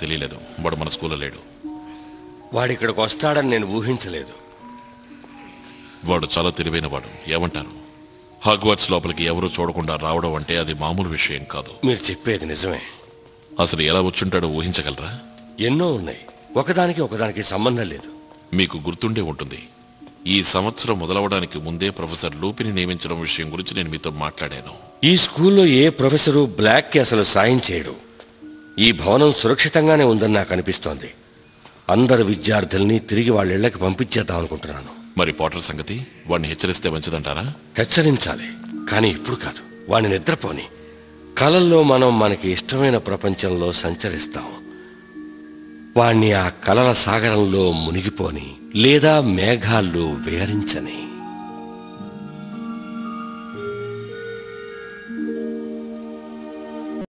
తెలియలేదు. వాడు మన స్కూల్లో లేడు. వాడిక్కడికి వస్తాడని నేను ఊహించలేదు. వాడు చాలా తెలివైన వాడు ఏమంటారు? హాగ్వాట్స్ లోపలికి ఎవరు చూడకుండా రావడం అంటే అది మామూలు విషయం కాదు. మీరు చెప్పేది నిజమే. అసలు ఎలా వచ్చుంటాడో ఊహించగలరా? ఎన్నో ఉన్నాయి. ఒకదానికి ఒకదానికి సంబంధం లేదు. మీకు గుర్తుండే ఉంటుంది. ఈ సంవత్సరం మొదలవడానికి ముందే ప్రొఫెసర్ లూపిని నియమించడం విషయం గురించి నేను మీతో మాట్లాడాను. ఈ స్కూల్లో ఏ ప్రొఫెసరు బ్లాక్కి అసలు సాయం చేయడు. ఈ భవనం సురక్షితంగానే ఉందని నాకు అనిపిస్తోంది. అందరు విద్యార్థుల్ని తిరిగి వాళ్ళ ఇళ్ళకి పంపించేద్దాం అనుకుంటున్నాను. మరి పోటర్ సంగతి? వాడిని హెచ్చరిస్తే మంచిదంటారా? హెచ్చరించాలి కానీ ఇప్పుడు కాదు. వాడిని నిద్రపోని. కలల్లో మనం మనకి ఇష్టమైన ప్రపంచంలో సంచరిస్తాం. వాణ్ణి ఆ కలల సాగరంలో మునిగిపోని లేదా మేఘాల్లో విహరించని